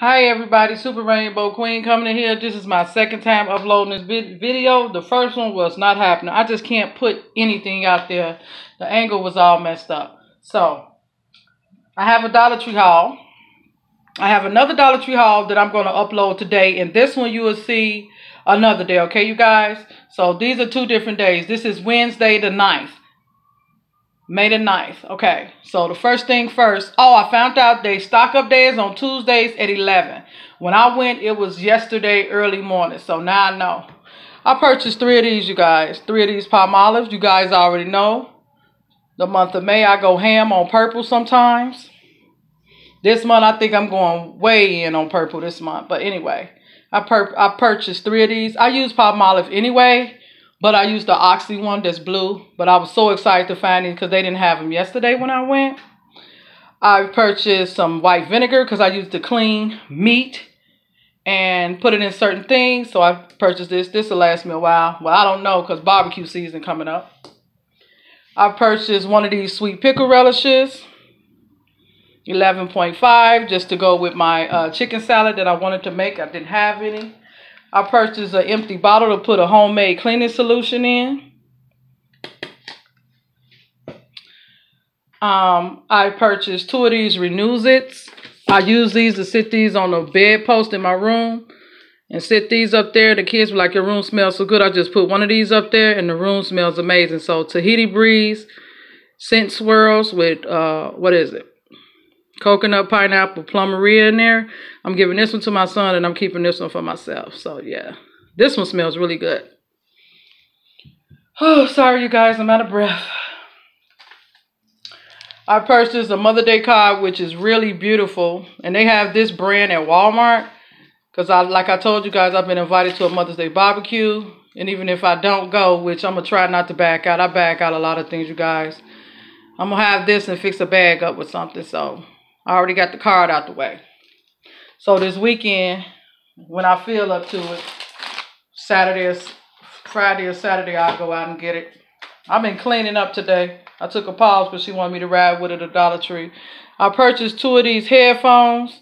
Hi everybody, Super Rainbow Queen coming in here. This is my second time uploading this vid video. The first one was not happening. I just can't put anything out there. The angle was all messed up. So, I have a Dollar Tree haul. I have another Dollar Tree haul that I'm going to upload today. And this one you will see another day, okay you guys? So, these are two different days. This is Wednesday the 9th. May the 9th. Okay. So the first thing first. Oh, I found out they stock up days on Tuesdays at 11. When I went, it was yesterday early morning. So now I know. I purchased three of these, you guys. Three of these Palmolives. You guys already know. The month of May, I go ham on purple sometimes. This month, I think I'm going way in on purple this month. But anyway, I, pur I purchased three of these. I use Palmolive anyway. But I used the Oxy one that's blue. But I was so excited to find it because they didn't have them yesterday when I went. I purchased some white vinegar because I used to clean meat and put it in certain things. So I purchased this. This will last me a while. Well, I don't know because barbecue season coming up. I purchased one of these sweet pickle relishes. 11.5 just to go with my uh, chicken salad that I wanted to make. I didn't have any. I purchased an empty bottle to put a homemade cleaning solution in. Um, I purchased two of these Renuzits. I use these to sit these on the bedpost in my room and sit these up there. The kids were like, your room smells so good. I just put one of these up there and the room smells amazing. So Tahiti Breeze scent swirls with, uh, what is it? Coconut pineapple plumeria in there. I'm giving this one to my son and I'm keeping this one for myself. So yeah, this one smells really good. Oh, sorry you guys, I'm out of breath. I purchased a Mother Day card, which is really beautiful. And they have this brand at Walmart. Because I, like I told you guys, I've been invited to a Mother's Day barbecue. And even if I don't go, which I'm going to try not to back out. I back out a lot of things, you guys. I'm going to have this and fix a bag up with something. So I already got the card out the way. So this weekend, when I feel up to it, Saturday or Friday or Saturday, I'll go out and get it. I've been cleaning up today. I took a pause because she wanted me to ride with her to Dollar Tree. I purchased two of these headphones.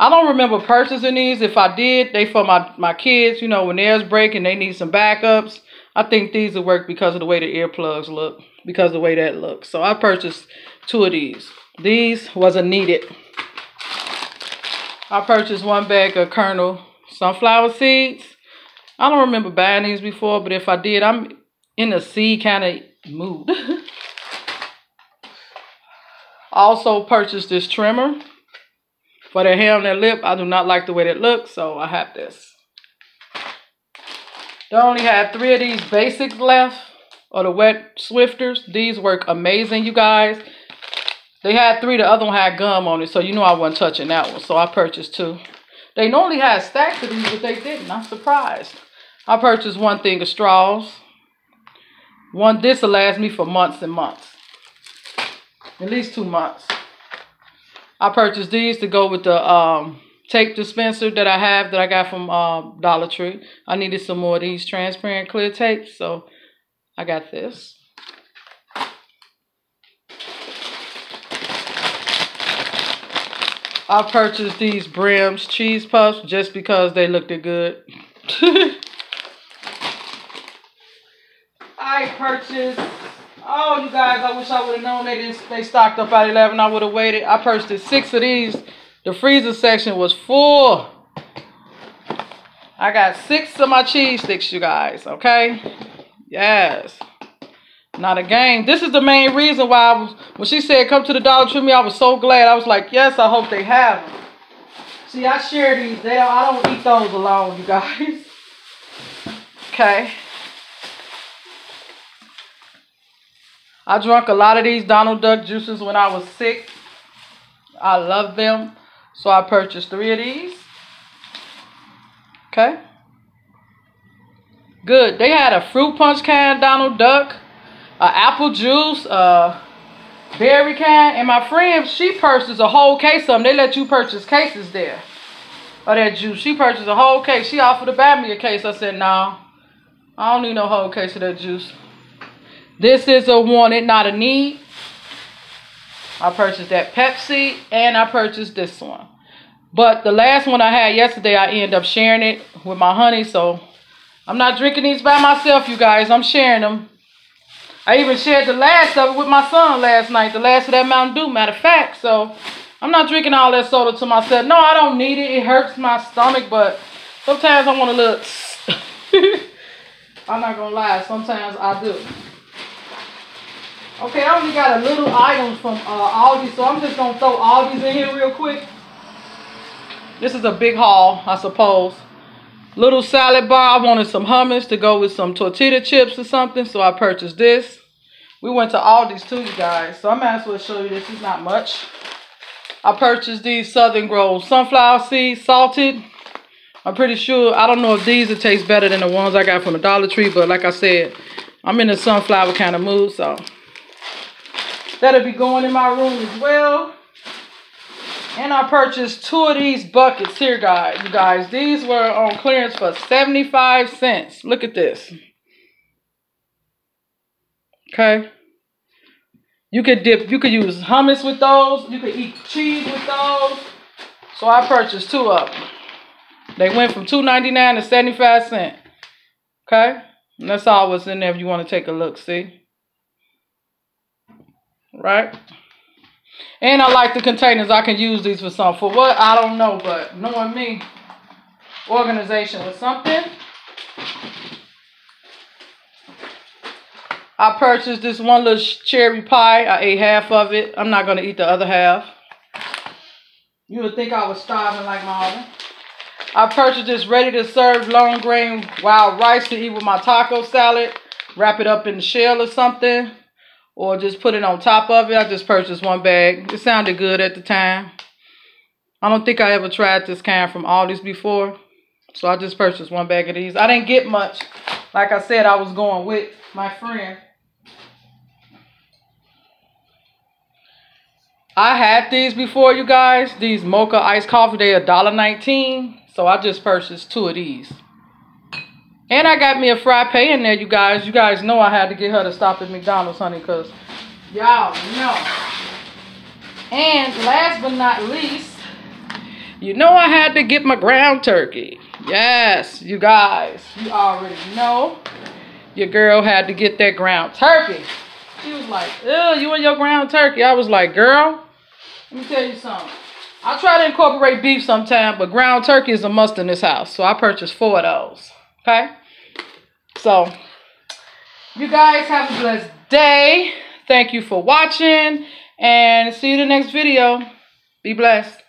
I don't remember purchasing these. If I did, they for my, my kids, you know, when theirs break and they need some backups. I think these will work because of the way the earplugs look, because the way that looks. So I purchased two of these. These wasn't needed. I purchased one bag of Kernel sunflower seeds. I don't remember buying these before, but if I did, I'm in a seed kind of mood. also purchased this trimmer for the hair on their lip. I do not like the way that looks, so I have this. They only had three of these basics left, or the wet Swiffers. These work amazing, you guys. They had three. The other one had gum on it, so you know I wasn't touching that one. So I purchased two. They normally had stacks of these, but they didn't. I'm surprised. I purchased one thing of straws. One, this will last me for months and months. At least two months. I purchased these to go with the um, tape dispenser that I have that I got from uh, Dollar Tree. I needed some more of these transparent clear tapes, so I got this. I purchased these Brim's cheese puffs just because they looked good. I purchased, oh, you guys, I wish I would have known they didn't, they stocked up at 11. I would have waited. I purchased six of these. The freezer section was full. I got six of my cheese sticks, you guys, okay? Yes. Not a game. This is the main reason why I was, when she said come to the Dollar Tree, me, I was so glad. I was like, yes, I hope they have them. See, I share these. They don't, I don't eat those alone, you guys. okay. I drank a lot of these Donald Duck juices when I was sick. I love them. So I purchased three of these. Okay. Good. They had a fruit punch can Donald Duck uh, apple juice, uh, berry can. And my friend, she purchased a whole case of them. They let you purchase cases there of that juice. She purchased a whole case. She offered to buy me a case. I said, no, I don't need no whole case of that juice. This is a wanted, not a need. I purchased that Pepsi and I purchased this one. But the last one I had yesterday, I ended up sharing it with my honey. So I'm not drinking these by myself, you guys. I'm sharing them. I even shared the last of it with my son last night. The last of that Mountain Dew, matter of fact. So I'm not drinking all that soda to myself. No, I don't need it. It hurts my stomach, but sometimes I want a little... I'm not going to lie. Sometimes I do. Okay, I only got a little item from uh, Aldi, so I'm just going to throw Aldi's in here real quick. This is a big haul, I suppose. Little salad bar. I wanted some hummus to go with some tortilla chips or something, so I purchased this. We went to Aldi's too, you guys, so I might as well show you this. It's not much. I purchased these Southern Grove sunflower seeds, salted. I'm pretty sure, I don't know if these will taste better than the ones I got from the Dollar Tree, but like I said, I'm in a sunflower kind of mood, so that'll be going in my room as well. And I purchased two of these buckets here, guys. You guys, these were on clearance for 75 cents. Look at this. Okay. You could dip, you could use hummus with those. You could eat cheese with those. So I purchased two of them. They went from $2.99 to 75 cents. Okay. And that's all what's in there if you want to take a look, see? Right? And I like the containers. I can use these for something. For what? I don't know. But knowing me, organization was something. I purchased this one little cherry pie. I ate half of it. I'm not going to eat the other half. You would think I was starving like my I purchased this ready-to-serve long grain wild rice to eat with my taco salad. Wrap it up in the shell or something or just put it on top of it. I just purchased one bag. It sounded good at the time. I don't think I ever tried this kind from Aldi's before. So I just purchased one bag of these. I didn't get much. Like I said, I was going with my friend. I had these before, you guys. These mocha iced coffee. They're $1.19. So I just purchased two of these. And I got me a frappe in there, you guys. You guys know I had to get her to stop at McDonald's, honey, because y'all know. And last but not least, you know I had to get my ground turkey. Yes, you guys, you already know. Your girl had to get that ground turkey. She was like, ew, you and your ground turkey. I was like, girl, let me tell you something. I try to incorporate beef sometime, but ground turkey is a must in this house. So I purchased four of those. Okay? So, you guys have a blessed day. Thank you for watching. And see you in the next video. Be blessed.